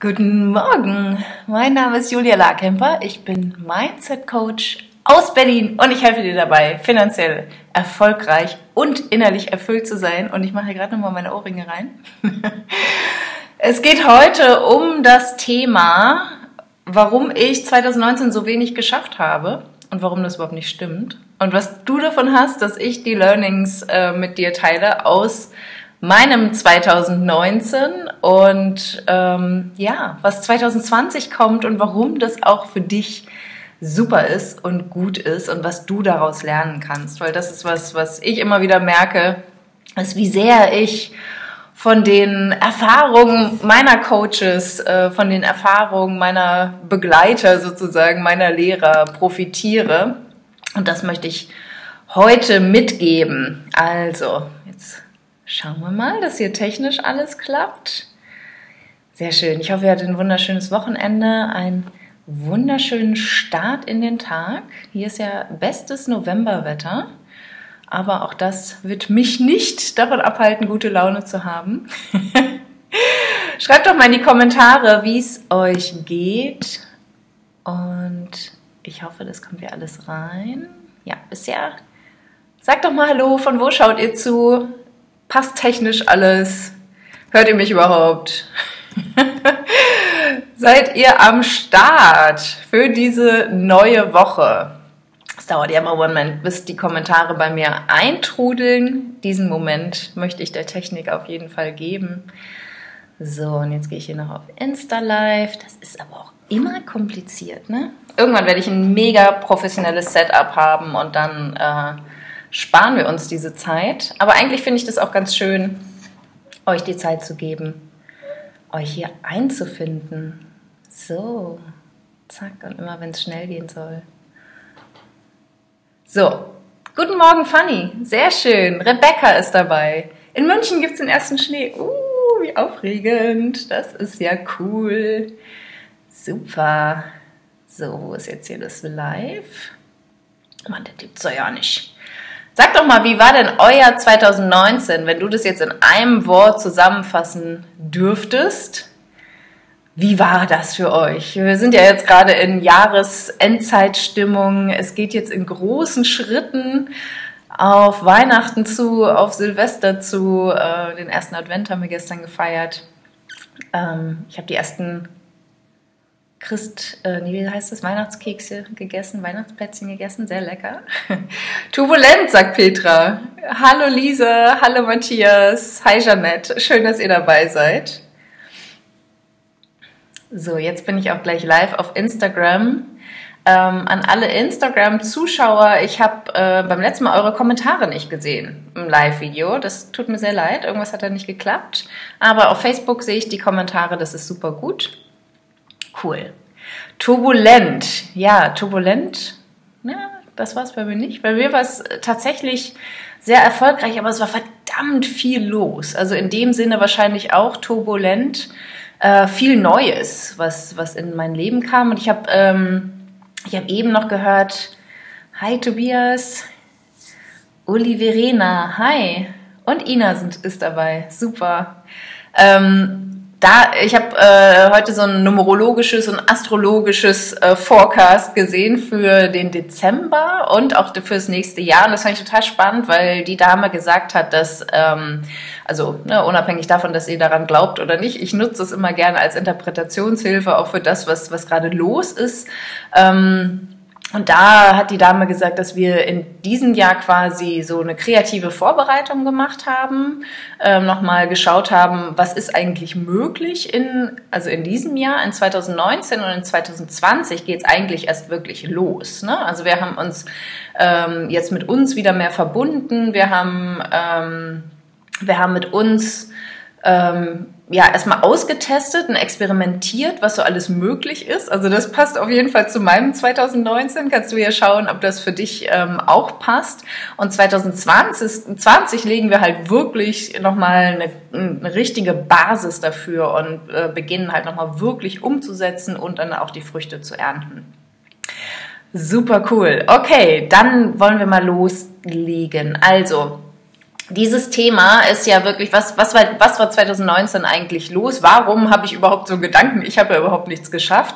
Guten Morgen, mein Name ist Julia Larkemper, ich bin Mindset Coach aus Berlin und ich helfe dir dabei, finanziell erfolgreich und innerlich erfüllt zu sein. Und ich mache hier gerade nochmal meine Ohrringe rein. es geht heute um das Thema, warum ich 2019 so wenig geschafft habe und warum das überhaupt nicht stimmt. Und was du davon hast, dass ich die Learnings äh, mit dir teile aus meinem 2019 und ähm, ja, was 2020 kommt und warum das auch für dich super ist und gut ist und was du daraus lernen kannst. Weil das ist was, was ich immer wieder merke, ist, wie sehr ich von den Erfahrungen meiner Coaches, äh, von den Erfahrungen meiner Begleiter sozusagen, meiner Lehrer profitiere. Und das möchte ich heute mitgeben. Also, Schauen wir mal, dass hier technisch alles klappt. Sehr schön. Ich hoffe, ihr hattet ein wunderschönes Wochenende, einen wunderschönen Start in den Tag. Hier ist ja bestes Novemberwetter. Aber auch das wird mich nicht davon abhalten, gute Laune zu haben. Schreibt doch mal in die Kommentare, wie es euch geht. Und ich hoffe, das kommt ja alles rein. Ja, bisher. Sagt doch mal Hallo, von wo schaut ihr zu? Passt technisch alles? Hört ihr mich überhaupt? Seid ihr am Start für diese neue Woche? Es dauert ja immer einen Moment, bis die Kommentare bei mir eintrudeln. Diesen Moment möchte ich der Technik auf jeden Fall geben. So, und jetzt gehe ich hier noch auf Insta Live. Das ist aber auch immer kompliziert, ne? Irgendwann werde ich ein mega professionelles Setup haben und dann äh, sparen wir uns diese Zeit. Aber eigentlich finde ich das auch ganz schön, euch die Zeit zu geben, euch hier einzufinden. So, zack, und immer wenn es schnell gehen soll. So, guten Morgen, Fanny. Sehr schön. Rebecca ist dabei. In München gibt es den ersten Schnee. Uh, wie aufregend. Das ist ja cool. Super. So, wo ist jetzt hier das Live? Mann, der tippt so ja nicht. Sag doch mal, wie war denn euer 2019, wenn du das jetzt in einem Wort zusammenfassen dürftest? Wie war das für euch? Wir sind ja jetzt gerade in Jahresendzeitstimmung. Es geht jetzt in großen Schritten auf Weihnachten zu, auf Silvester zu. Äh, den ersten Advent haben wir gestern gefeiert. Ähm, ich habe die ersten Christ, äh, wie heißt das, Weihnachtskekse gegessen, Weihnachtsplätzchen gegessen, sehr lecker. Turbulent, sagt Petra. Hallo Lisa, hallo Matthias, hi Jeanette, schön, dass ihr dabei seid. So, jetzt bin ich auch gleich live auf Instagram. Ähm, an alle Instagram-Zuschauer, ich habe äh, beim letzten Mal eure Kommentare nicht gesehen im Live-Video. Das tut mir sehr leid, irgendwas hat da nicht geklappt. Aber auf Facebook sehe ich die Kommentare, das ist super gut. Cool. Turbulent. Ja, turbulent. Ja, das war es bei mir nicht. Bei mir war es tatsächlich sehr erfolgreich, aber es war verdammt viel los. Also in dem Sinne wahrscheinlich auch turbulent. Äh, viel Neues, was, was in mein Leben kam. Und ich habe ähm, hab eben noch gehört, hi Tobias, Uli Verena, hi. Und Ina sind, ist dabei. Super. Ähm, da, ich habe äh, heute so ein numerologisches und astrologisches äh, Forecast gesehen für den Dezember und auch fürs nächste Jahr. Und das fand ich total spannend, weil die Dame gesagt hat, dass, ähm, also ne, unabhängig davon, dass sie daran glaubt oder nicht, ich nutze es immer gerne als Interpretationshilfe auch für das, was, was gerade los ist. Ähm, und da hat die Dame gesagt, dass wir in diesem Jahr quasi so eine kreative Vorbereitung gemacht haben, ähm, nochmal geschaut haben, was ist eigentlich möglich in, also in diesem Jahr, in 2019 und in 2020 geht es eigentlich erst wirklich los. Ne? Also wir haben uns ähm, jetzt mit uns wieder mehr verbunden, wir haben, ähm, wir haben mit uns ähm, ja, erstmal ausgetestet und experimentiert, was so alles möglich ist. Also das passt auf jeden Fall zu meinem 2019. Kannst du ja schauen, ob das für dich ähm, auch passt. Und 2020 20 legen wir halt wirklich nochmal eine, eine richtige Basis dafür und äh, beginnen halt nochmal wirklich umzusetzen und dann auch die Früchte zu ernten. Super cool. Okay, dann wollen wir mal loslegen. Also, dieses Thema ist ja wirklich, was, was, war, was war 2019 eigentlich los? Warum habe ich überhaupt so Gedanken? Ich habe ja überhaupt nichts geschafft.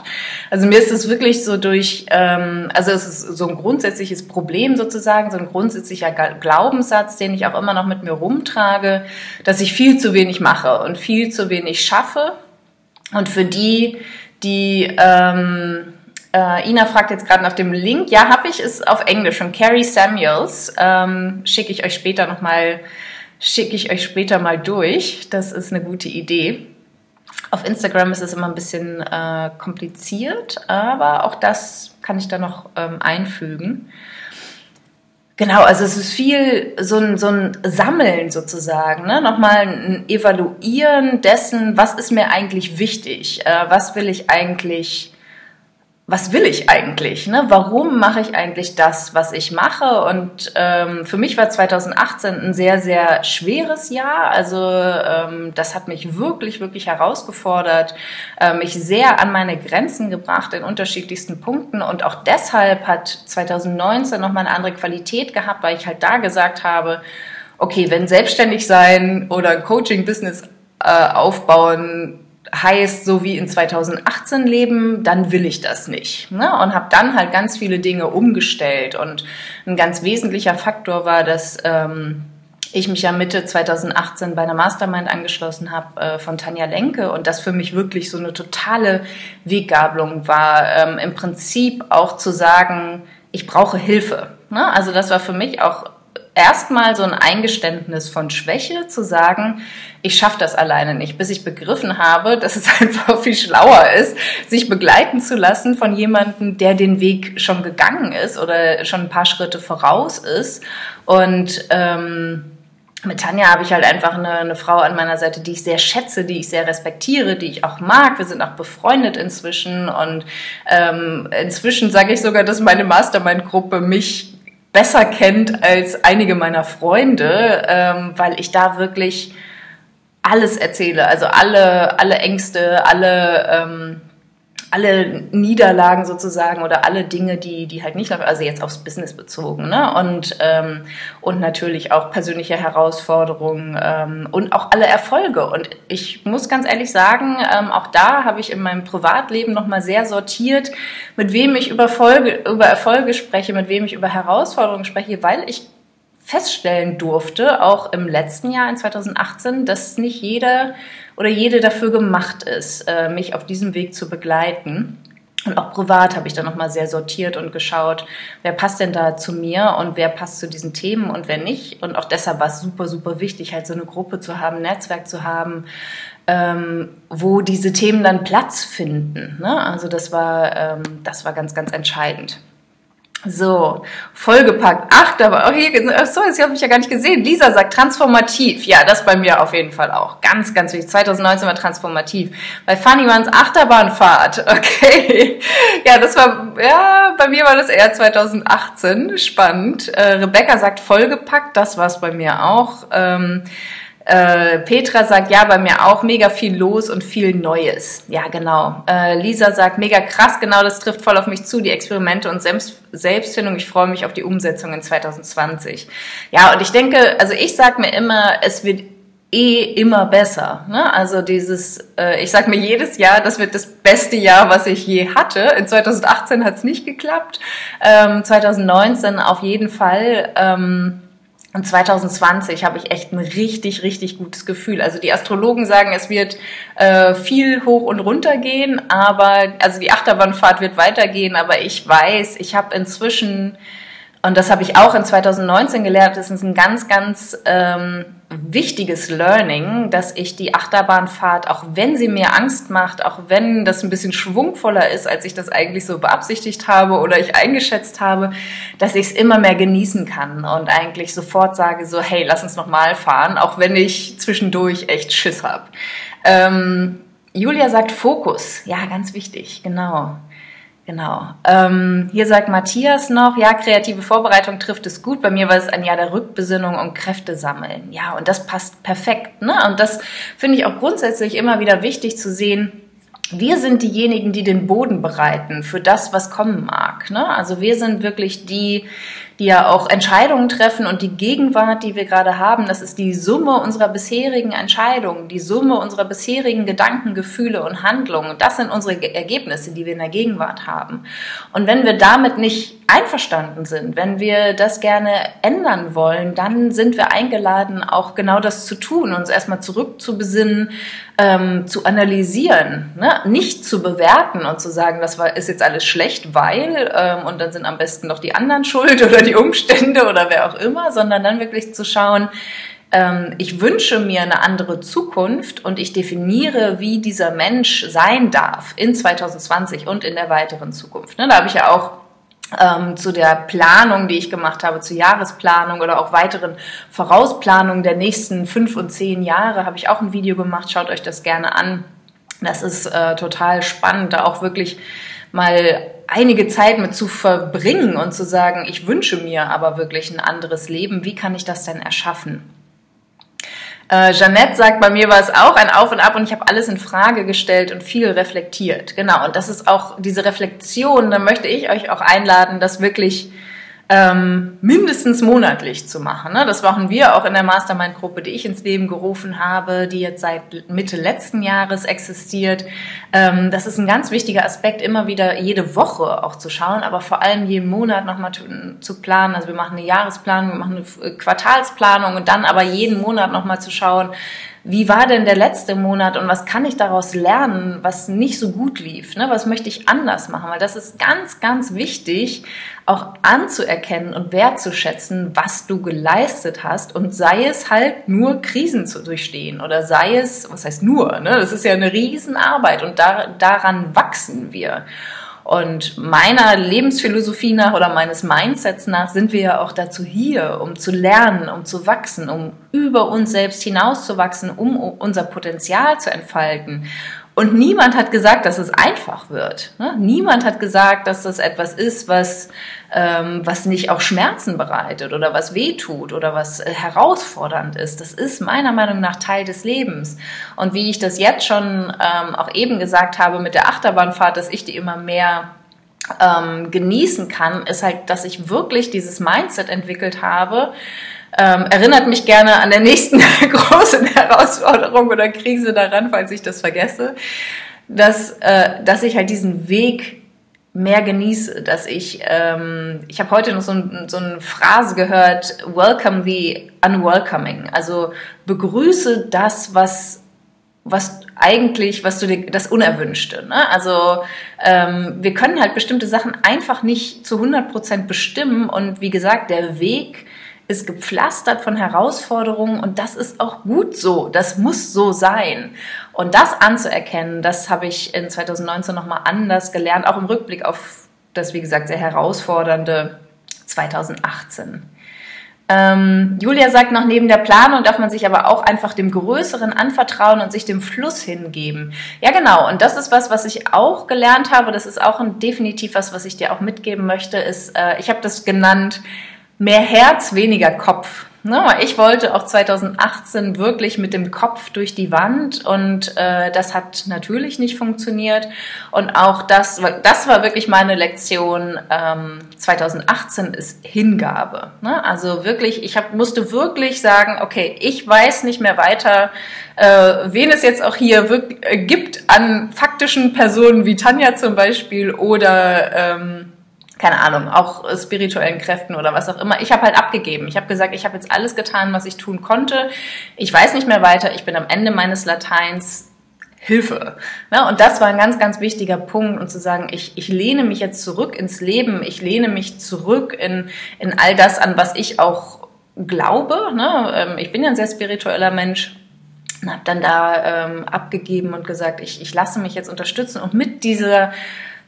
Also mir ist es wirklich so durch, ähm, also es ist so ein grundsätzliches Problem sozusagen, so ein grundsätzlicher Glaubenssatz, den ich auch immer noch mit mir rumtrage, dass ich viel zu wenig mache und viel zu wenig schaffe. Und für die, die... Ähm, äh, Ina fragt jetzt gerade nach dem Link. Ja, habe ich, ist auf Englisch von Carrie Samuels. Ähm, Schicke ich euch später nochmal, schicke mal durch. Das ist eine gute Idee. Auf Instagram ist es immer ein bisschen äh, kompliziert, aber auch das kann ich da noch ähm, einfügen. Genau, also es ist viel so ein, so ein Sammeln sozusagen, ne? nochmal ein Evaluieren dessen, was ist mir eigentlich wichtig, äh, was will ich eigentlich was will ich eigentlich? Ne? Warum mache ich eigentlich das, was ich mache? Und ähm, für mich war 2018 ein sehr, sehr schweres Jahr. Also ähm, das hat mich wirklich, wirklich herausgefordert, äh, mich sehr an meine Grenzen gebracht in unterschiedlichsten Punkten. Und auch deshalb hat 2019 nochmal eine andere Qualität gehabt, weil ich halt da gesagt habe, okay, wenn selbstständig sein oder ein Coaching-Business äh, aufbauen heißt, so wie in 2018 leben, dann will ich das nicht. Ne? Und habe dann halt ganz viele Dinge umgestellt. Und ein ganz wesentlicher Faktor war, dass ähm, ich mich ja Mitte 2018 bei einer Mastermind angeschlossen habe äh, von Tanja Lenke und das für mich wirklich so eine totale Weggabelung war, ähm, im Prinzip auch zu sagen, ich brauche Hilfe. Ne? Also das war für mich auch erstmal so ein Eingeständnis von Schwäche, zu sagen, ich schaffe das alleine nicht, bis ich begriffen habe, dass es einfach viel schlauer ist, sich begleiten zu lassen von jemandem, der den Weg schon gegangen ist oder schon ein paar Schritte voraus ist. Und ähm, mit Tanja habe ich halt einfach eine, eine, Frau an meiner Seite, die ich sehr schätze, die ich sehr respektiere, die ich auch mag. Wir sind auch befreundet inzwischen und ähm, inzwischen sage ich sogar, dass meine Mastermind-Gruppe mich besser kennt als einige meiner Freunde, ähm, weil ich da wirklich alles erzähle, also alle, alle Ängste, alle, ähm, alle Niederlagen sozusagen oder alle Dinge, die, die halt nicht, also jetzt aufs Business bezogen, ne? Und, ähm, und natürlich auch persönliche Herausforderungen ähm, und auch alle Erfolge. Und ich muss ganz ehrlich sagen, ähm, auch da habe ich in meinem Privatleben nochmal sehr sortiert, mit wem ich über, Folge, über Erfolge spreche, mit wem ich über Herausforderungen spreche, weil ich feststellen durfte, auch im letzten Jahr in 2018, dass nicht jeder oder jede dafür gemacht ist, äh, mich auf diesem Weg zu begleiten. Und auch privat habe ich da nochmal sehr sortiert und geschaut, wer passt denn da zu mir und wer passt zu diesen Themen und wer nicht. Und auch deshalb war es super, super wichtig, halt so eine Gruppe zu haben, ein Netzwerk zu haben, ähm, wo diese Themen dann Platz finden. Ne? Also das war, ähm, das war ganz, ganz entscheidend. So, vollgepackt. Ach, aber oh, hier, ach so, das habe ich ja gar nicht gesehen. Lisa sagt transformativ. Ja, das bei mir auf jeden Fall auch. Ganz, ganz wichtig. 2019 war transformativ. Bei Funny waren Achterbahnfahrt. Okay. Ja, das war, ja, bei mir war das eher 2018. Spannend. Äh, Rebecca sagt vollgepackt. Das war es bei mir auch. Ähm, äh, Petra sagt, ja, bei mir auch mega viel los und viel Neues. Ja, genau. Äh, Lisa sagt, mega krass, genau, das trifft voll auf mich zu, die Experimente und Selbst Selbstfindung. Ich freue mich auf die Umsetzung in 2020. Ja, und ich denke, also ich sage mir immer, es wird eh immer besser. Ne? Also dieses, äh, ich sage mir jedes Jahr, das wird das beste Jahr, was ich je hatte. In 2018 hat es nicht geklappt, ähm, 2019 auf jeden Fall. Ähm, und 2020 habe ich echt ein richtig, richtig gutes Gefühl. Also die Astrologen sagen, es wird äh, viel hoch und runter gehen, aber also die Achterbahnfahrt wird weitergehen, aber ich weiß, ich habe inzwischen und das habe ich auch in 2019 gelernt. Das ist ein ganz, ganz ähm, wichtiges Learning, dass ich die Achterbahnfahrt, auch wenn sie mir Angst macht, auch wenn das ein bisschen schwungvoller ist, als ich das eigentlich so beabsichtigt habe oder ich eingeschätzt habe, dass ich es immer mehr genießen kann und eigentlich sofort sage so, hey, lass uns nochmal fahren, auch wenn ich zwischendurch echt Schiss habe. Ähm, Julia sagt Fokus. Ja, ganz wichtig, genau. Genau. Ähm, hier sagt Matthias noch, ja, kreative Vorbereitung trifft es gut. Bei mir war es ein Jahr der Rückbesinnung und Kräfte sammeln. Ja, und das passt perfekt. Ne? Und das finde ich auch grundsätzlich immer wieder wichtig zu sehen. wir sind diejenigen, die den Boden bereiten für das, was kommen mag. Ne? Also wir sind wirklich die, die ja auch Entscheidungen treffen und die Gegenwart, die wir gerade haben, das ist die Summe unserer bisherigen Entscheidungen, die Summe unserer bisherigen Gedanken, Gefühle und Handlungen. Das sind unsere Ergebnisse, die wir in der Gegenwart haben. Und wenn wir damit nicht einverstanden sind, wenn wir das gerne ändern wollen, dann sind wir eingeladen, auch genau das zu tun, uns erstmal zurückzubesinnen, ähm, zu analysieren, ne? nicht zu bewerten und zu sagen, das war, ist jetzt alles schlecht, weil ähm, und dann sind am besten noch die anderen schuld oder die Umstände oder wer auch immer, sondern dann wirklich zu schauen, ähm, ich wünsche mir eine andere Zukunft und ich definiere, wie dieser Mensch sein darf in 2020 und in der weiteren Zukunft. Ne? Da habe ich ja auch ähm, zu der Planung, die ich gemacht habe, zur Jahresplanung oder auch weiteren Vorausplanungen der nächsten fünf und zehn Jahre, habe ich auch ein Video gemacht. Schaut euch das gerne an. Das ist äh, total spannend, da auch wirklich mal einige Zeit mit zu verbringen und zu sagen, ich wünsche mir aber wirklich ein anderes Leben. Wie kann ich das denn erschaffen? Äh, Jeannette sagt, bei mir war es auch ein Auf und Ab und ich habe alles in Frage gestellt und viel reflektiert. Genau, und das ist auch diese Reflexion, da möchte ich euch auch einladen, das wirklich ähm, mindestens monatlich zu machen. Ne? Das machen wir auch in der Mastermind-Gruppe, die ich ins Leben gerufen habe, die jetzt seit Mitte letzten Jahres existiert. Ähm, das ist ein ganz wichtiger Aspekt, immer wieder jede Woche auch zu schauen, aber vor allem jeden Monat nochmal zu, zu planen. Also wir machen eine Jahresplanung, wir machen eine Quartalsplanung und dann aber jeden Monat nochmal zu schauen, wie war denn der letzte Monat und was kann ich daraus lernen, was nicht so gut lief? Ne? Was möchte ich anders machen? Weil das ist ganz, ganz wichtig, auch anzuerkennen und wertzuschätzen, was du geleistet hast und sei es halt nur Krisen zu durchstehen oder sei es, was heißt nur, ne? das ist ja eine Riesenarbeit und da, daran wachsen wir. Und meiner Lebensphilosophie nach oder meines Mindsets nach sind wir ja auch dazu hier, um zu lernen, um zu wachsen, um über uns selbst hinauszuwachsen, um unser Potenzial zu entfalten. Und niemand hat gesagt, dass es einfach wird. Ne? Niemand hat gesagt, dass das etwas ist, was, ähm, was nicht auch Schmerzen bereitet oder was wehtut oder was äh, herausfordernd ist. Das ist meiner Meinung nach Teil des Lebens. Und wie ich das jetzt schon ähm, auch eben gesagt habe mit der Achterbahnfahrt, dass ich die immer mehr ähm, genießen kann, ist halt, dass ich wirklich dieses Mindset entwickelt habe, ähm, erinnert mich gerne an der nächsten großen Herausforderung oder Krise daran, falls ich das vergesse, dass, äh, dass ich halt diesen Weg mehr genieße, dass ich, ähm, ich habe heute noch so, so eine Phrase gehört, welcome the unwelcoming, also begrüße das, was was eigentlich, was du dir, das Unerwünschte. Ne? Also ähm, wir können halt bestimmte Sachen einfach nicht zu 100 Prozent bestimmen und wie gesagt, der Weg ist gepflastert von Herausforderungen und das ist auch gut so. Das muss so sein. Und das anzuerkennen, das habe ich in 2019 nochmal anders gelernt, auch im Rückblick auf das, wie gesagt, sehr herausfordernde 2018. Ähm, Julia sagt noch, neben der Planung darf man sich aber auch einfach dem Größeren anvertrauen und sich dem Fluss hingeben. Ja, genau. Und das ist was, was ich auch gelernt habe. Das ist auch ein, definitiv was, was ich dir auch mitgeben möchte. Ist, äh, ich habe das genannt, mehr Herz, weniger Kopf. Ich wollte auch 2018 wirklich mit dem Kopf durch die Wand und äh, das hat natürlich nicht funktioniert. Und auch das, das war wirklich meine Lektion ähm, 2018 ist Hingabe. Ne? Also wirklich, ich hab, musste wirklich sagen, okay, ich weiß nicht mehr weiter, äh, wen es jetzt auch hier wirklich, äh, gibt an faktischen Personen wie Tanja zum Beispiel oder ähm, keine Ahnung, auch spirituellen Kräften oder was auch immer. Ich habe halt abgegeben. Ich habe gesagt, ich habe jetzt alles getan, was ich tun konnte. Ich weiß nicht mehr weiter. Ich bin am Ende meines Lateins. Hilfe. Ne? Und das war ein ganz, ganz wichtiger Punkt und zu sagen, ich, ich lehne mich jetzt zurück ins Leben, ich lehne mich zurück in, in all das, an was ich auch glaube. Ne? Ähm, ich bin ja ein sehr spiritueller Mensch und habe dann da ähm, abgegeben und gesagt, ich, ich lasse mich jetzt unterstützen und mit dieser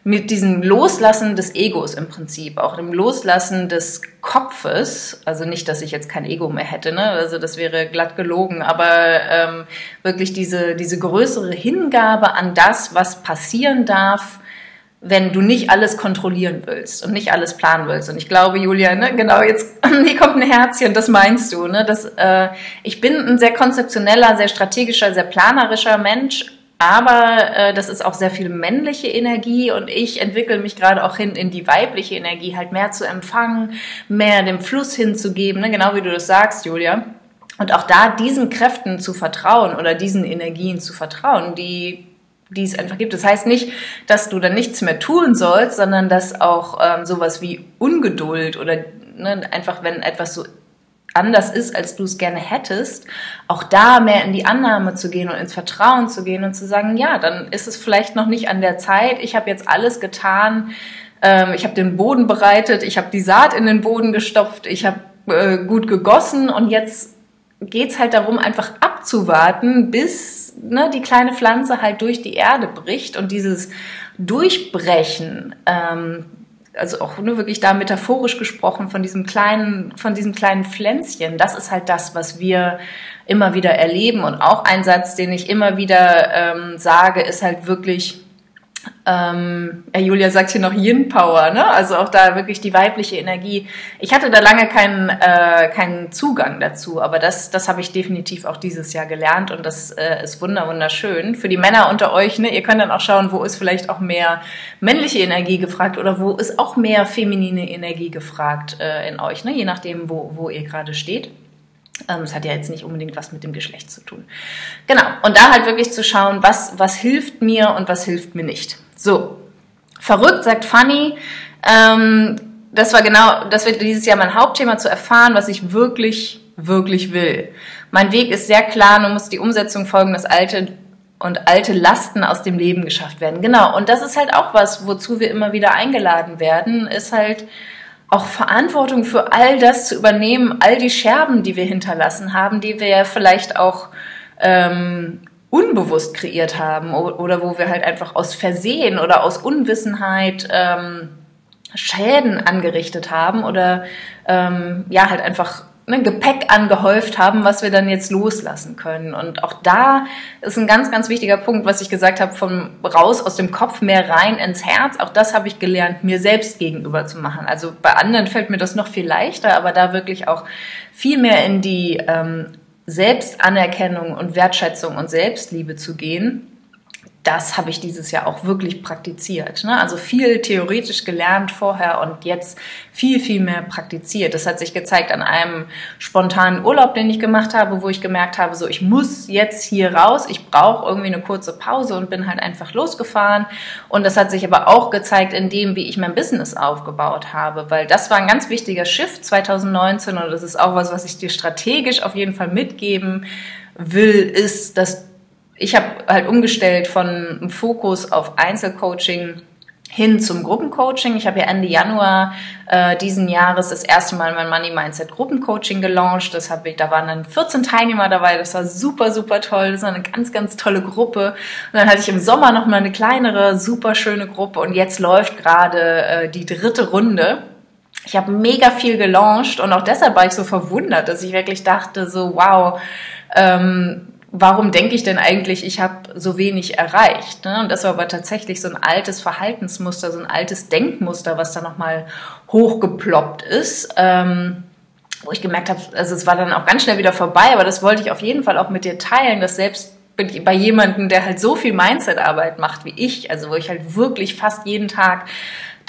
mit diesem Loslassen des Egos im Prinzip, auch dem Loslassen des Kopfes, also nicht, dass ich jetzt kein Ego mehr hätte, ne? also das wäre glatt gelogen, aber ähm, wirklich diese, diese größere Hingabe an das, was passieren darf, wenn du nicht alles kontrollieren willst und nicht alles planen willst. Und ich glaube, Julia, ne, genau, jetzt hier kommt ein Herzchen, das meinst du. Ne? Das, äh, ich bin ein sehr konzeptioneller, sehr strategischer, sehr planerischer Mensch Aber äh, das ist auch sehr viel männliche Energie und ich entwickle mich gerade auch hin in die weibliche Energie, halt mehr zu empfangen, mehr dem Fluss hinzugeben, ne? genau wie du das sagst, Julia. Und auch da diesen Kräften zu vertrauen oder diesen Energien zu vertrauen, die die es einfach gibt. Das heißt nicht, dass du dann nichts mehr tun sollst, sondern dass auch ähm, sowas wie Ungeduld oder ne, einfach, wenn etwas so anders ist, als du es gerne hättest, auch da mehr in die Annahme zu gehen und ins Vertrauen zu gehen und zu sagen, ja, dann ist es vielleicht noch nicht an der Zeit. Ich habe jetzt alles getan. Ähm, ich habe den Boden bereitet. Ich habe die Saat in den Boden gestopft. Ich habe äh, gut gegossen und jetzt geht's halt darum, einfach abzuwarten, bis ne, die kleine Pflanze halt durch die Erde bricht und dieses Durchbrechen, ähm, also auch nur wirklich da metaphorisch gesprochen von diesem kleinen, von diesem kleinen Pflänzchen, das ist halt das, was wir immer wieder erleben. Und auch ein Satz, den ich immer wieder ähm, sage, ist halt wirklich, ähm, Julia sagt hier noch Yin Power, ne? Also auch da wirklich die weibliche Energie. Ich hatte da lange keinen, äh, keinen Zugang dazu, aber das, das habe ich definitiv auch dieses Jahr gelernt und das äh, ist wunder wunderschön. Für die Männer unter euch, ne, ihr könnt dann auch schauen, wo ist vielleicht auch mehr männliche Energie gefragt oder wo ist auch mehr feminine Energie gefragt äh, in euch, ne? Je nachdem, wo, wo ihr gerade steht. Ähm, es hat ja jetzt nicht unbedingt was mit dem Geschlecht zu tun. Genau. Und da halt wirklich zu schauen, was, was hilft mir und was hilft mir nicht. So. Verrückt, sagt Fanny. Ähm, das war genau, das wird dieses Jahr mein Hauptthema zu erfahren, was ich wirklich, wirklich will. Mein Weg ist sehr klar, nur muss die Umsetzung folgen, dass alte und alte Lasten aus dem Leben geschafft werden. Genau. Und das ist halt auch was, wozu wir immer wieder eingeladen werden, ist halt, auch Verantwortung für all das zu übernehmen, all die Scherben, die wir hinterlassen haben, die wir ja vielleicht auch ähm, unbewusst kreiert haben oder wo wir halt einfach aus Versehen oder aus Unwissenheit ähm, Schäden angerichtet haben oder ähm, ja halt einfach ne, Gepäck angehäuft haben, was wir dann jetzt loslassen können. Und auch da ist ein ganz, ganz wichtiger Punkt, was ich gesagt habe, vom raus aus dem Kopf mehr rein ins Herz. Auch das habe ich gelernt, mir selbst gegenüber zu machen. Also bei anderen fällt mir das noch viel leichter, aber da wirklich auch viel mehr in die ähm, Selbstanerkennung und Wertschätzung und Selbstliebe zu gehen das habe ich dieses Jahr auch wirklich praktiziert. Ne? Also viel theoretisch gelernt vorher und jetzt viel, viel mehr praktiziert. Das hat sich gezeigt an einem spontanen Urlaub, den ich gemacht habe, wo ich gemerkt habe, so ich muss jetzt hier raus, ich brauche irgendwie eine kurze Pause und bin halt einfach losgefahren. Und das hat sich aber auch gezeigt in dem, wie ich mein Business aufgebaut habe, weil das war ein ganz wichtiger Shift 2019 und das ist auch was, was ich dir strategisch auf jeden Fall mitgeben will, ist, dass ich habe halt umgestellt von Fokus auf Einzelcoaching hin zum Gruppencoaching. Ich habe ja Ende Januar äh, diesen Jahres das erste Mal mein Money Mindset Gruppencoaching gelauncht. Das habe ich, da waren dann 14 Teilnehmer dabei. Das war super, super toll. Das war eine ganz, ganz tolle Gruppe. Und dann hatte ich im Sommer noch mal eine kleinere, super schöne Gruppe. Und jetzt läuft gerade äh, die dritte Runde. Ich habe mega viel gelauncht und auch deshalb war ich so verwundert, dass ich wirklich dachte so, wow, ähm, warum denke ich denn eigentlich, ich habe so wenig erreicht? Ne? Und das war aber tatsächlich so ein altes Verhaltensmuster, so ein altes Denkmuster, was da nochmal hochgeploppt ist. Ähm, wo ich gemerkt habe, also es war dann auch ganz schnell wieder vorbei, aber das wollte ich auf jeden Fall auch mit dir teilen, dass selbst bei jemandem, der halt so viel Mindset-Arbeit macht wie ich, also wo ich halt wirklich fast jeden Tag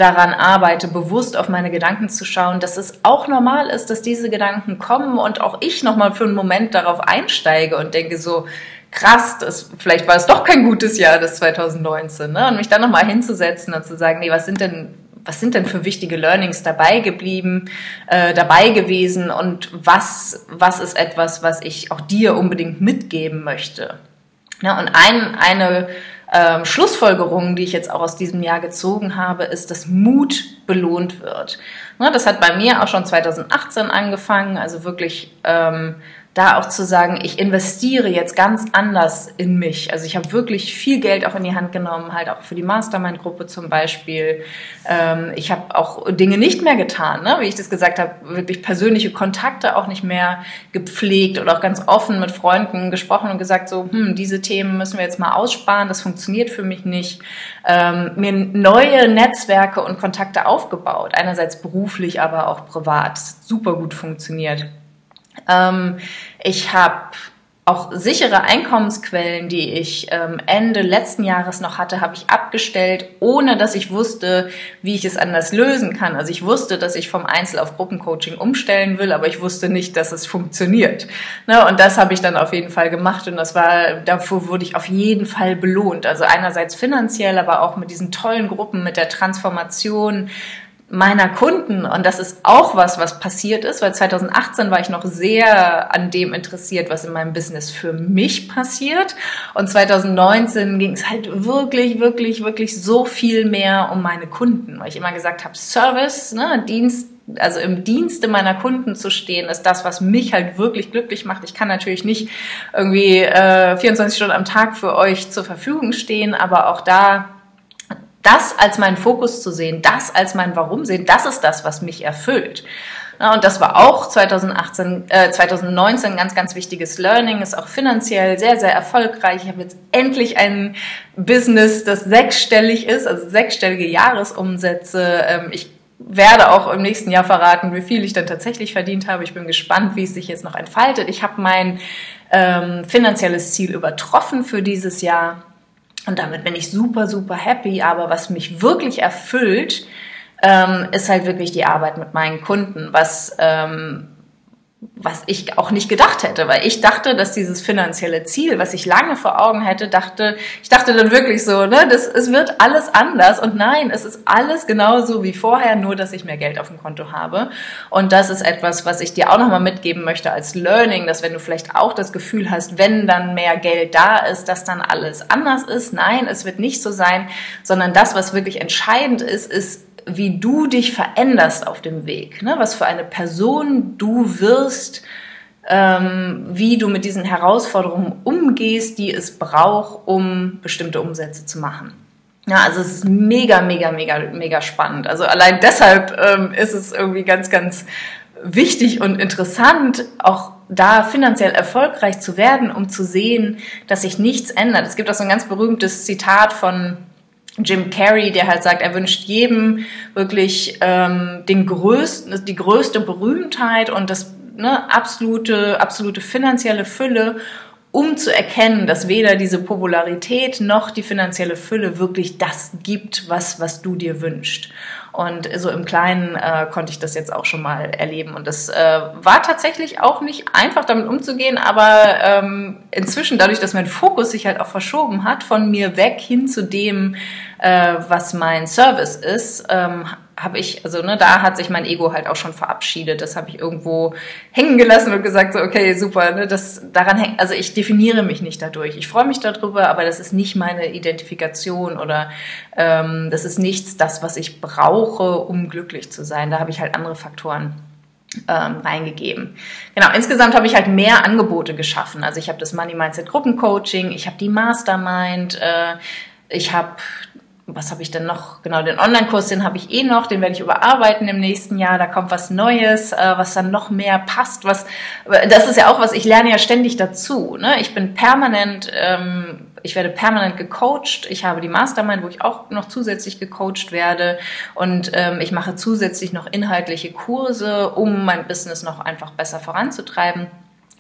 daran arbeite, bewusst auf meine Gedanken zu schauen, dass es auch normal ist, dass diese Gedanken kommen und auch ich nochmal für einen Moment darauf einsteige und denke so, krass, das, vielleicht war es doch kein gutes Jahr, das 2019, ne? Und mich dann nochmal hinzusetzen und zu sagen, nee, was sind denn was sind denn für wichtige Learnings dabei geblieben, äh, dabei gewesen und was, was ist etwas, was ich auch dir unbedingt mitgeben möchte? Ja, und ein, eine ähm, Schlussfolgerung, die ich jetzt auch aus diesem Jahr gezogen habe, ist, dass Mut belohnt wird. Ne, das hat bei mir auch schon 2018 angefangen, also wirklich ähm, da auch zu sagen, ich investiere jetzt ganz anders in mich. Also ich habe wirklich viel Geld auch in die Hand genommen, halt auch für die Mastermind-Gruppe zum Beispiel. Ähm, ich habe auch Dinge nicht mehr getan, ne? wie ich das gesagt habe, wirklich persönliche Kontakte auch nicht mehr gepflegt oder auch ganz offen mit Freunden gesprochen und gesagt, so, hm, diese Themen müssen wir jetzt mal aussparen, das funktioniert für mich nicht. Ähm, mir neue Netzwerke und Kontakte aufgebaut, einerseits beruflich, aber auch privat. Super gut funktioniert. Ähm, ich habe auch sichere Einkommensquellen, die ich ähm, Ende letzten Jahres noch hatte, habe ich abgestellt, ohne dass ich wusste, wie ich es anders lösen kann. Also ich wusste, dass ich vom Einzel auf Gruppencoaching umstellen will, aber ich wusste nicht, dass es funktioniert. Ne? Und das habe ich dann auf jeden Fall gemacht und das war, dafür wurde ich auf jeden Fall belohnt. Also einerseits finanziell, aber auch mit diesen tollen Gruppen, mit der Transformation, meiner Kunden. Und das ist auch was, was passiert ist, weil 2018 war ich noch sehr an dem interessiert, was in meinem Business für mich passiert. Und 2019 ging es halt wirklich, wirklich, wirklich so viel mehr um meine Kunden, weil ich immer gesagt habe, Service, ne, Dienst, also im Dienste meiner Kunden zu stehen, ist das, was mich halt wirklich glücklich macht. Ich kann natürlich nicht irgendwie äh, 24 Stunden am Tag für euch zur Verfügung stehen, aber auch da das als meinen Fokus zu sehen, das als mein Warum sehen, das ist das, was mich erfüllt. und das war auch 2018, äh, 2019 ein ganz, ganz wichtiges Learning, ist auch finanziell sehr, sehr erfolgreich. Ich habe jetzt endlich ein Business, das sechsstellig ist, also sechsstellige Jahresumsätze. Ähm, ich werde auch im nächsten Jahr verraten, wie viel ich dann tatsächlich verdient habe. Ich bin gespannt, wie es sich jetzt noch entfaltet. Ich habe mein ähm, finanzielles Ziel übertroffen für dieses Jahr. Und damit bin ich super, super happy. Aber was mich wirklich erfüllt, ähm, ist halt wirklich die Arbeit mit meinen Kunden, was ähm, was ich auch nicht gedacht hätte, weil ich dachte, dass dieses finanzielle Ziel, was ich lange vor Augen hätte, dachte, ich dachte dann wirklich so, ne, das, es wird alles anders und nein, es ist alles genauso wie vorher, nur dass ich mehr Geld auf dem Konto habe. Und das ist etwas, was ich dir auch nochmal mitgeben möchte als Learning, dass wenn du vielleicht auch das Gefühl hast, wenn dann mehr Geld da ist, dass dann alles anders ist. Nein, es wird nicht so sein, sondern das, was wirklich entscheidend ist, ist, wie du dich veränderst auf dem Weg, ne? was für eine Person du wirst, ähm, wie du mit diesen Herausforderungen umgehst, die es braucht, um bestimmte Umsätze zu machen. Ja, also es ist mega, mega, mega, mega spannend. Also allein deshalb ähm, ist es irgendwie ganz, ganz wichtig und interessant, auch da finanziell erfolgreich zu werden, um zu sehen, dass sich nichts ändert. Es gibt auch so ein ganz berühmtes Zitat von Jim Carrey, der halt sagt, er wünscht jedem wirklich ähm, den größten, die größte Berühmtheit und das ne, absolute, absolute finanzielle Fülle, um zu erkennen, dass weder diese Popularität noch die finanzielle Fülle wirklich das gibt, was, was du dir wünschst. Und so im Kleinen äh, konnte ich das jetzt auch schon mal erleben. Und das äh, war tatsächlich auch nicht einfach damit umzugehen, aber ähm, inzwischen, dadurch, dass mein Fokus sich halt auch verschoben hat, von mir weg hin zu dem, äh, was mein Service ist, ähm, habe ich, also ne, da hat sich mein Ego halt auch schon verabschiedet. Das habe ich irgendwo hängen gelassen und gesagt, so, okay, super, ne, das daran hängt, also ich definiere mich nicht dadurch. Ich freue mich darüber, aber das ist nicht meine Identifikation oder ähm, das ist nichts, das, was ich brauche, um glücklich zu sein. Da habe ich halt andere Faktoren ähm, reingegeben. Genau, insgesamt habe ich halt mehr Angebote geschaffen. Also ich habe das Money Mindset Gruppencoaching, ich habe die Mastermind, äh, ich habe was habe ich denn noch? Genau, den Online-Kurs, den habe ich eh noch, den werde ich überarbeiten im nächsten Jahr. Da kommt was Neues, äh, was dann noch mehr passt. Was, das ist ja auch was, ich lerne ja ständig dazu. Ne? Ich bin permanent, ähm, ich werde permanent gecoacht. Ich habe die Mastermind, wo ich auch noch zusätzlich gecoacht werde. Und ähm, ich mache zusätzlich noch inhaltliche Kurse, um mein Business noch einfach besser voranzutreiben.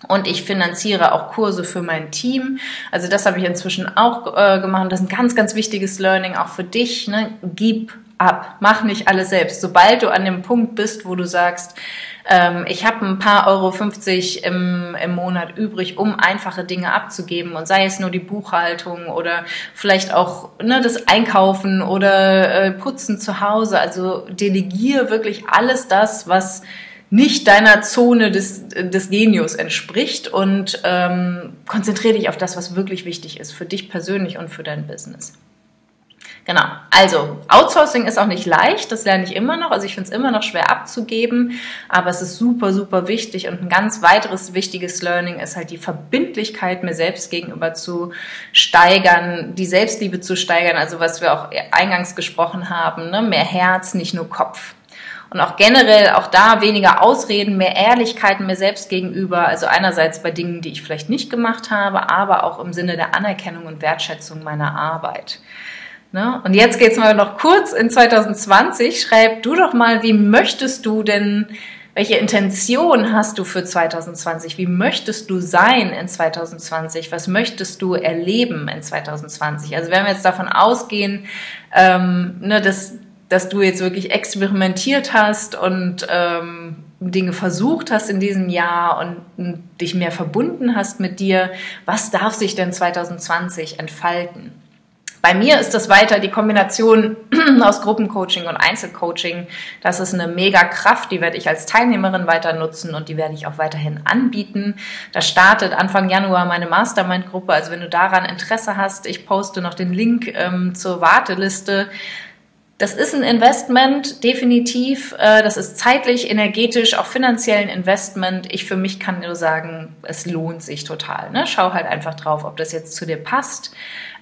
Und ich finanziere auch Kurse für mein Team. Also das habe ich inzwischen auch äh, gemacht. Das ist ein ganz, ganz wichtiges Learning auch für dich. Ne? Gib ab, mach nicht alles selbst. Sobald du an dem Punkt bist, wo du sagst, ähm, ich habe ein paar Euro 50 im, im Monat übrig, um einfache Dinge abzugeben und sei es nur die Buchhaltung oder vielleicht auch ne, das Einkaufen oder äh, Putzen zu Hause. Also delegiere wirklich alles das, was nicht deiner Zone des, des Genius entspricht und ähm, konzentriere dich auf das, was wirklich wichtig ist für dich persönlich und für dein Business. Genau. Also, Outsourcing ist auch nicht leicht, das lerne ich immer noch. Also ich finde es immer noch schwer abzugeben, aber es ist super, super wichtig. Und ein ganz weiteres wichtiges Learning ist halt die Verbindlichkeit mir selbst gegenüber zu steigern, die Selbstliebe zu steigern. Also was wir auch eingangs gesprochen haben, ne? mehr Herz, nicht nur Kopf. Und auch generell, auch da weniger Ausreden, mehr Ehrlichkeit mir selbst gegenüber. Also einerseits bei Dingen, die ich vielleicht nicht gemacht habe, aber auch im Sinne der Anerkennung und Wertschätzung meiner Arbeit. Ne? Und jetzt geht's mal noch kurz in 2020. Schreib du doch mal, wie möchtest du denn welche Intention hast du für 2020? Wie möchtest du sein in 2020? Was möchtest du erleben in 2020? Also wenn wir jetzt davon ausgehen, ähm, ne, dass, dass du jetzt wirklich experimentiert hast und ähm, Dinge versucht hast in diesem Jahr und dich mehr verbunden hast mit dir, was darf sich denn 2020 entfalten? Bei mir ist das weiter die Kombination aus Gruppencoaching und Einzelcoaching. Das ist eine mega Kraft, die werde ich als Teilnehmerin weiter nutzen und die werde ich auch weiterhin anbieten. Da startet Anfang Januar meine Mastermind-Gruppe. Also wenn du daran Interesse hast, ich poste noch den Link ähm, zur Warteliste. Das ist ein Investment, definitiv. Äh, das ist zeitlich, energetisch, auch finanziell ein Investment. Ich für mich kann nur sagen, es lohnt sich total. Ne? Schau halt einfach drauf, ob das jetzt zu dir passt.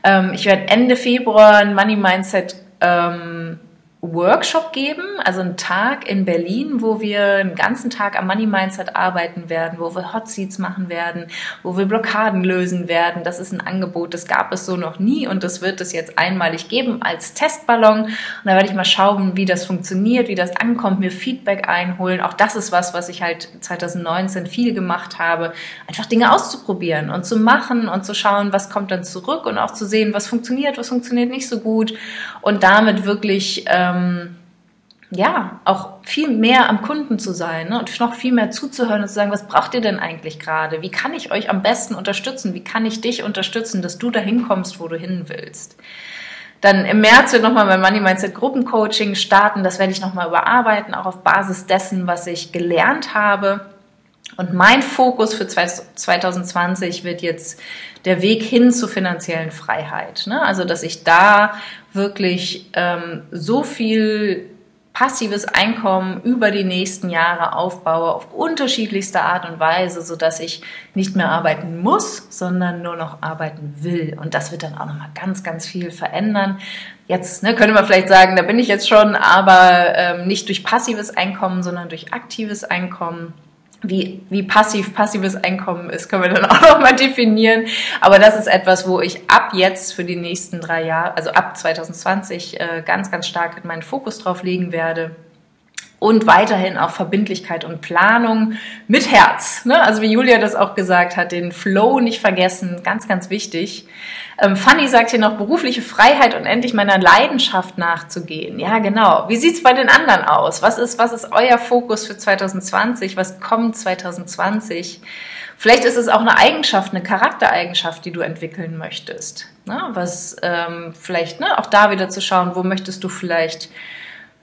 Ähm, ich werde Ende Februar ein Money Mindset ähm, Workshop geben, also einen Tag in Berlin, wo wir einen ganzen Tag am Money Mindset arbeiten werden, wo wir Hot Seats machen werden, wo wir Blockaden lösen werden. Das ist ein Angebot, das gab es so noch nie und das wird es jetzt einmalig geben als Testballon. Und da werde ich mal schauen, wie das funktioniert, wie das ankommt, mir Feedback einholen. Auch das ist was, was ich halt 2019 viel gemacht habe, einfach Dinge auszuprobieren und zu machen und zu schauen, was kommt dann zurück und auch zu sehen, was funktioniert, was funktioniert nicht so gut und damit wirklich äh, ähm, ja, auch viel mehr am Kunden zu sein ne? und noch viel mehr zuzuhören und zu sagen, was braucht ihr denn eigentlich gerade? Wie kann ich euch am besten unterstützen? Wie kann ich dich unterstützen, dass du dahin kommst, wo du hin willst? Dann im März wird nochmal mein Money Mindset Gruppencoaching starten. Das werde ich nochmal überarbeiten, auch auf Basis dessen, was ich gelernt habe. Und mein Fokus für 2020 wird jetzt der Weg hin zur finanziellen Freiheit. Ne? Also, dass ich da wirklich ähm, so viel passives Einkommen über die nächsten Jahre aufbaue auf unterschiedlichste Art und Weise, so dass ich nicht mehr arbeiten muss, sondern nur noch arbeiten will. Und das wird dann auch nochmal ganz, ganz viel verändern. Jetzt ne, könnte man vielleicht sagen, da bin ich jetzt schon, aber ähm, nicht durch passives Einkommen, sondern durch aktives Einkommen wie, wie passiv passives Einkommen ist, können wir dann auch nochmal definieren. Aber das ist etwas, wo ich ab jetzt für die nächsten drei Jahre, also ab 2020, äh, ganz, ganz stark meinen Fokus drauf legen werde. Und weiterhin auch Verbindlichkeit und Planung mit Herz. Ne? Also wie Julia das auch gesagt hat, den Flow nicht vergessen, ganz, ganz wichtig. Ähm, Fanny sagt hier noch berufliche Freiheit und endlich meiner Leidenschaft nachzugehen. Ja, genau. Wie sieht's bei den anderen aus? Was ist, was ist euer Fokus für 2020? Was kommt 2020? Vielleicht ist es auch eine Eigenschaft, eine Charaktereigenschaft, die du entwickeln möchtest. Ne? Was ähm, vielleicht ne, auch da wieder zu schauen, wo möchtest du vielleicht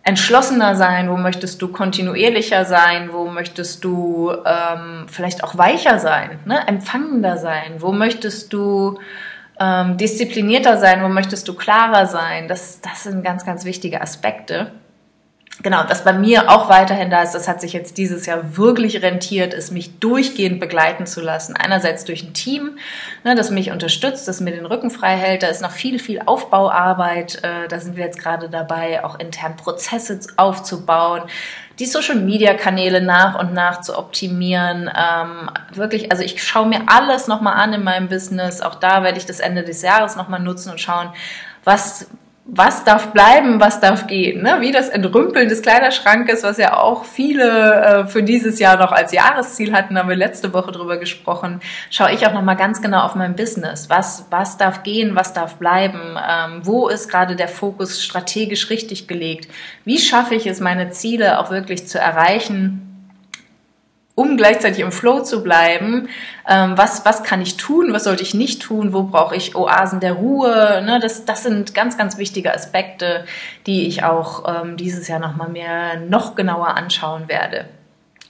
entschlossener sein, wo möchtest du kontinuierlicher sein, wo möchtest du ähm, vielleicht auch weicher sein, ne? empfangender sein, wo möchtest du ähm, disziplinierter sein, wo möchtest du klarer sein. Das, das sind ganz, ganz wichtige Aspekte. Genau, was bei mir auch weiterhin da ist, das hat sich jetzt dieses Jahr wirklich rentiert, ist mich durchgehend begleiten zu lassen. Einerseits durch ein Team, ne, das mich unterstützt, das mir den Rücken frei hält. Da ist noch viel, viel Aufbauarbeit. Äh, da sind wir jetzt gerade dabei, auch intern Prozesse aufzubauen, die Social-Media-Kanäle nach und nach zu optimieren. Ähm, wirklich, also ich schaue mir alles nochmal an in meinem Business. Auch da werde ich das Ende des Jahres nochmal nutzen und schauen, was was darf bleiben, was darf gehen. Ne? Wie das Entrümpeln des Kleiderschrankes, was ja auch viele äh, für dieses Jahr noch als Jahresziel hatten, haben wir letzte Woche drüber gesprochen, schaue ich auch nochmal ganz genau auf mein Business. Was, was darf gehen, was darf bleiben? Ähm, wo ist gerade der Fokus strategisch richtig gelegt? Wie schaffe ich es, meine Ziele auch wirklich zu erreichen? Um gleichzeitig im Flow zu bleiben. Ähm, was, was kann ich tun? Was sollte ich nicht tun? Wo brauche ich Oasen der Ruhe? Ne, das, das sind ganz, ganz wichtige Aspekte, die ich auch ähm, dieses Jahr nochmal mehr, noch genauer anschauen werde.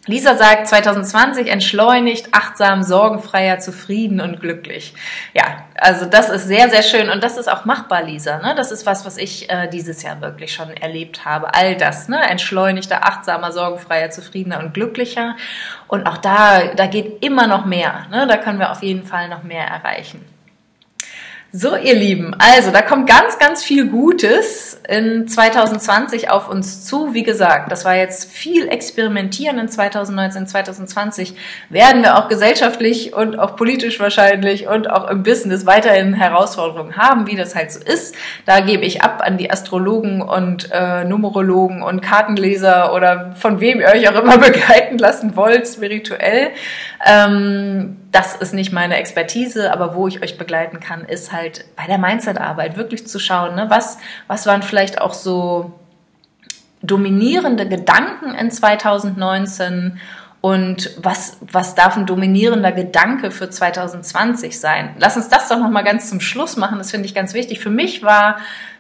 Lisa sagt 2020 entschleunigt, achtsam, sorgenfreier, zufrieden und glücklich. Ja, also das ist sehr, sehr schön und das ist auch machbar, Lisa. Ne? Das ist was, was ich äh, dieses Jahr wirklich schon erlebt habe. All das, ne? entschleunigter, achtsamer, sorgenfreier, zufriedener und glücklicher. Und auch da, da geht immer noch mehr. Ne? Da können wir auf jeden Fall noch mehr erreichen. So, ihr Lieben, also da kommt ganz, ganz viel Gutes in 2020 auf uns zu. Wie gesagt, das war jetzt viel Experimentieren in 2019, 2020 werden wir auch gesellschaftlich und auch politisch wahrscheinlich und auch im Business weiterhin Herausforderungen haben, wie das halt so ist. Da gebe ich ab an die Astrologen und äh, Numerologen und Kartenleser oder von wem ihr euch auch immer begleiten lassen wollt, spirituell. Ähm, das ist nicht meine Expertise, aber wo ich euch begleiten kann, ist halt bei der Mindset-Arbeit wirklich zu schauen, ne, was, was waren vielleicht auch so dominierende Gedanken in 2019 und was, was darf ein dominierender Gedanke für 2020 sein? Lass uns das doch nochmal ganz zum Schluss machen, das finde ich ganz wichtig. Für mich war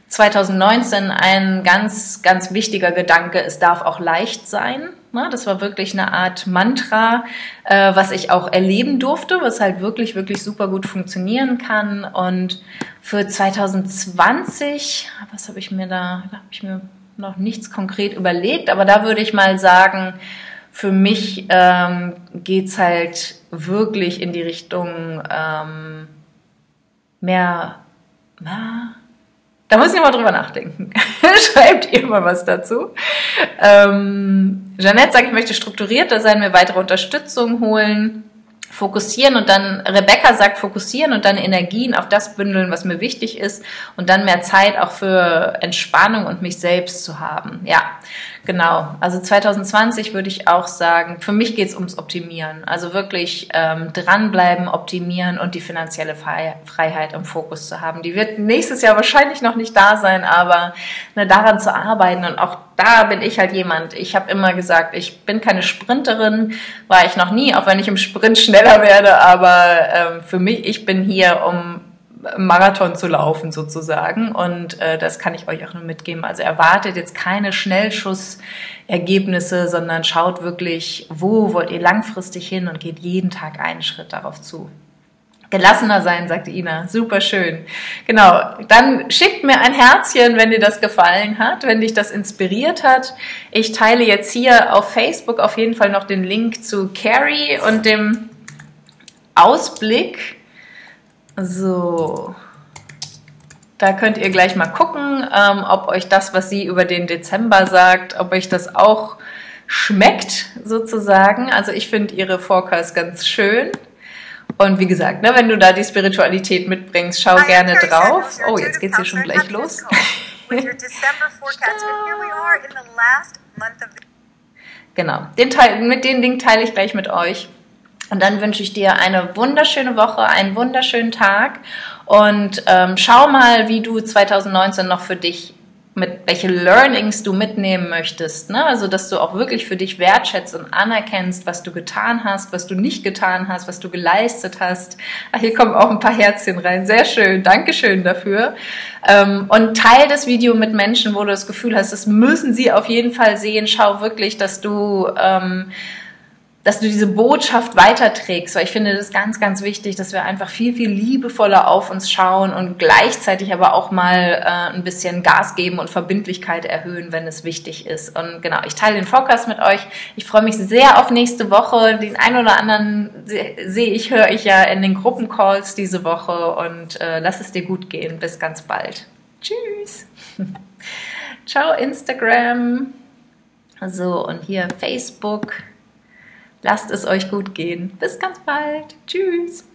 2019 ein ganz, ganz wichtiger Gedanke, es darf auch leicht sein. Ne? Das war wirklich eine Art Mantra, äh, was ich auch erleben durfte, was halt wirklich, wirklich super gut funktionieren kann. Und für 2020, was habe ich mir da, da habe ich mir noch nichts konkret überlegt, aber da würde ich mal sagen, für mich ähm, geht's halt wirklich in die Richtung ähm, mehr, na, da muss ich mal drüber nachdenken. Schreibt ihr mal was dazu. Ähm, Jeanette sagt, ich möchte strukturierter sein, mir weitere Unterstützung holen, fokussieren und dann, Rebecca sagt, fokussieren und dann Energien auf das bündeln, was mir wichtig ist und dann mehr Zeit auch für Entspannung und mich selbst zu haben. Ja, Genau, also 2020 würde ich auch sagen, für mich geht es ums Optimieren. Also wirklich ähm, dranbleiben, optimieren und die finanzielle Freiheit im Fokus zu haben. Die wird nächstes Jahr wahrscheinlich noch nicht da sein, aber ne, daran zu arbeiten und auch da bin ich halt jemand. Ich habe immer gesagt, ich bin keine Sprinterin, war ich noch nie, auch wenn ich im Sprint schneller werde, aber ähm, für mich, ich bin hier, um Marathon zu laufen sozusagen. Und äh, das kann ich euch auch nur mitgeben. Also erwartet jetzt keine Schnellschussergebnisse, sondern schaut wirklich, wo wollt ihr langfristig hin und geht jeden Tag einen Schritt darauf zu. Gelassener sein, sagte Ina. Super schön. Genau. Dann schickt mir ein Herzchen, wenn dir das gefallen hat, wenn dich das inspiriert hat. Ich teile jetzt hier auf Facebook auf jeden Fall noch den Link zu Carrie und dem Ausblick so. Da könnt ihr gleich mal gucken, ähm, ob euch das, was sie über den Dezember sagt, ob euch das auch schmeckt sozusagen. Also ich finde ihre Forecast ganz schön. Und wie gesagt, ne, wenn du da die Spiritualität mitbringst, schau gerne drauf. Oh, jetzt geht's hier schon gleich los. genau, den Teil, mit dem Ding teile ich gleich mit euch. Und dann wünsche ich dir eine wunderschöne Woche, einen wunderschönen Tag und ähm, schau mal, wie du 2019 noch für dich mit welche Learnings du mitnehmen möchtest, ne? Also dass du auch wirklich für dich wertschätzt und anerkennst, was du getan hast, was du nicht getan hast, was du geleistet hast. Ach, hier kommen auch ein paar Herzchen rein. Sehr schön, Dankeschön dafür. Ähm, und teil das Video mit Menschen, wo du das Gefühl hast, das müssen sie auf jeden Fall sehen. Schau wirklich, dass du ähm, dass du diese Botschaft weiterträgst, weil ich finde das ganz, ganz wichtig, dass wir einfach viel, viel liebevoller auf uns schauen und gleichzeitig aber auch mal äh, ein bisschen Gas geben und Verbindlichkeit erhöhen, wenn es wichtig ist. Und genau, ich teile den Forecast mit euch. Ich freue mich sehr auf nächste Woche. Den einen oder anderen sehe ich, höre ich ja in den Gruppencalls diese Woche und äh, lass es dir gut gehen. Bis ganz bald. Tschüss. Ciao Instagram. So, und hier Facebook. Lasst es euch gut gehen. Bis ganz bald. Tschüss.